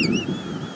何?